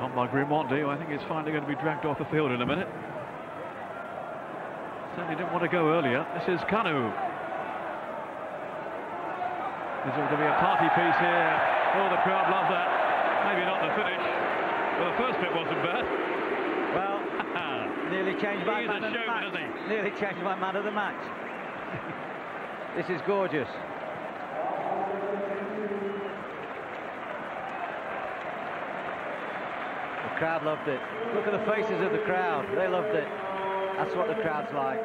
Not by Grimandi, who I think is finally going to be dragged off the field in a minute. Certainly didn't want to go earlier. This is Kanu. Is there going to be a party piece here? Oh, the crowd love that. Maybe not the finish. Well, the first bit wasn't bad. Well, nearly changed my man of the match. Nearly changed my man of the match. this is gorgeous. The crowd loved it. Look at the faces of the crowd. They loved it. That's what the crowd's like.